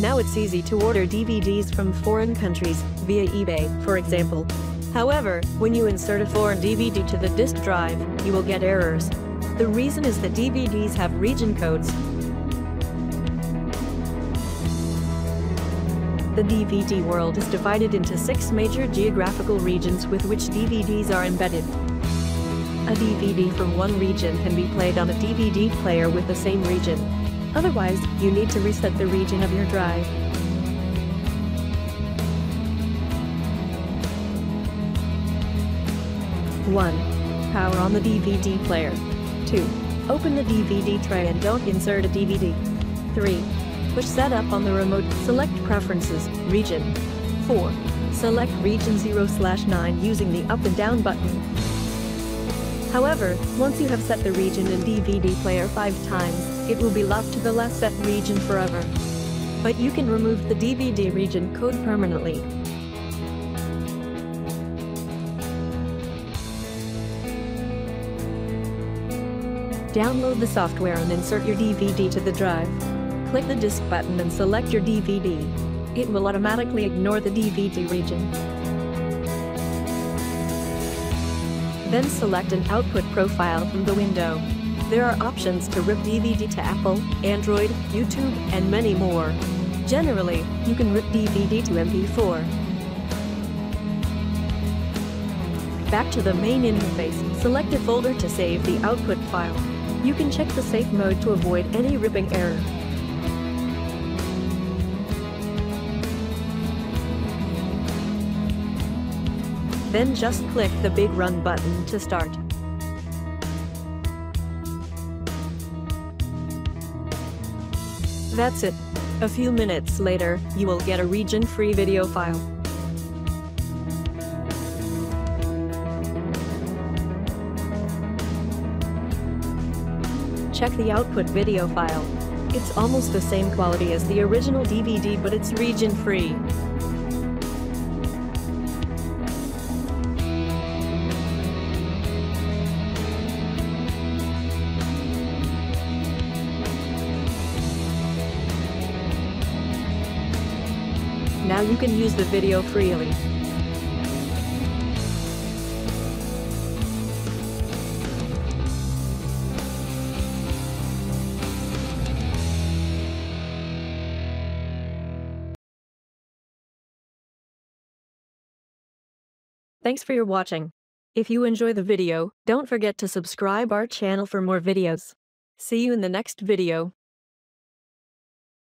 Now it's easy to order DVDs from foreign countries, via eBay, for example. However, when you insert a foreign DVD to the disk drive, you will get errors. The reason is that DVDs have region codes. The DVD world is divided into six major geographical regions with which DVDs are embedded. A DVD from one region can be played on a DVD player with the same region. Otherwise, you need to reset the region of your drive. One, Power on the DVD player. 2. Open the DVD tray and don't insert a DVD. 3. Push setup on the remote, select Preferences, Region. 4. Select Region 0-9 using the up and down button. However, once you have set the region in DVD player 5 times, it will be locked to the last set region forever. But you can remove the DVD region code permanently. Download the software and insert your DVD to the drive. Click the disk button and select your DVD. It will automatically ignore the DVD region. Then select an output profile from the window. There are options to rip DVD to Apple, Android, YouTube, and many more. Generally, you can rip DVD to MP4. Back to the main interface, select a folder to save the output file. You can check the safe mode to avoid any ripping error. Then just click the big Run button to start. That's it. A few minutes later, you will get a region-free video file. Check the output video file. It's almost the same quality as the original DVD but it's region-free. Now you can use the video freely. Thanks for your watching. If you enjoy the video, don't forget to subscribe our channel for more videos. See you in the next video.